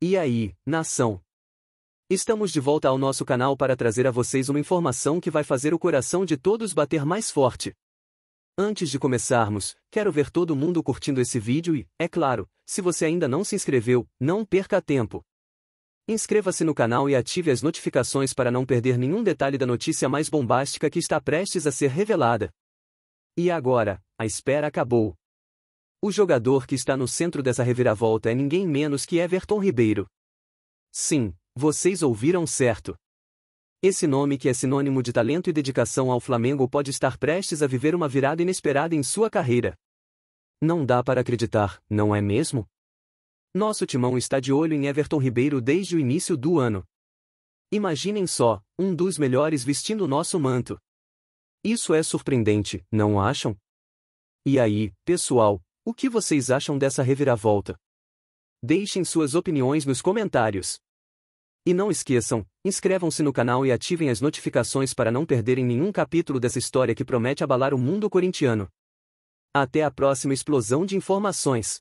E aí, nação? Estamos de volta ao nosso canal para trazer a vocês uma informação que vai fazer o coração de todos bater mais forte. Antes de começarmos, quero ver todo mundo curtindo esse vídeo e, é claro, se você ainda não se inscreveu, não perca tempo. Inscreva-se no canal e ative as notificações para não perder nenhum detalhe da notícia mais bombástica que está prestes a ser revelada. E agora, a espera acabou. O jogador que está no centro dessa reviravolta é ninguém menos que Everton Ribeiro. Sim, vocês ouviram certo. Esse nome que é sinônimo de talento e dedicação ao Flamengo pode estar prestes a viver uma virada inesperada em sua carreira. Não dá para acreditar, não é mesmo? Nosso timão está de olho em Everton Ribeiro desde o início do ano. Imaginem só, um dos melhores vestindo nosso manto. Isso é surpreendente, não acham? E aí, pessoal, o que vocês acham dessa reviravolta? Deixem suas opiniões nos comentários. E não esqueçam, inscrevam-se no canal e ativem as notificações para não perderem nenhum capítulo dessa história que promete abalar o mundo corintiano. Até a próxima explosão de informações.